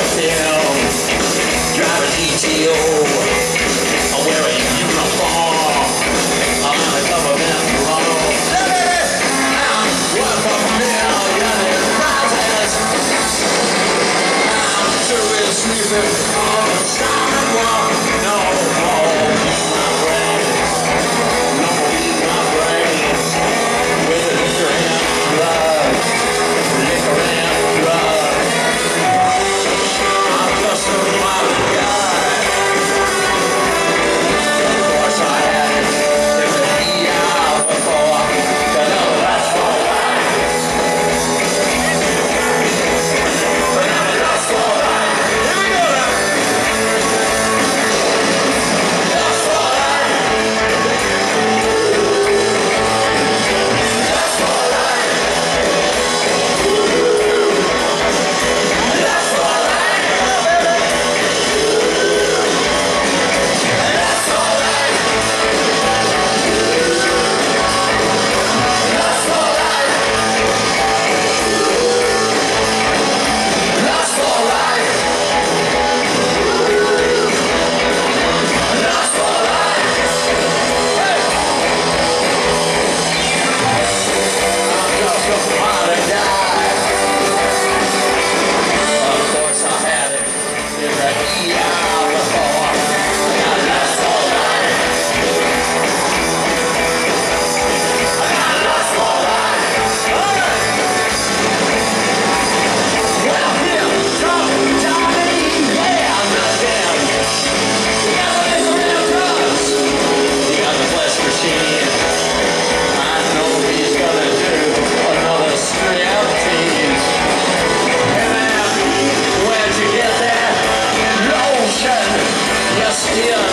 him. Drive a GTO. Yeah.